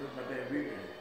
with my damn really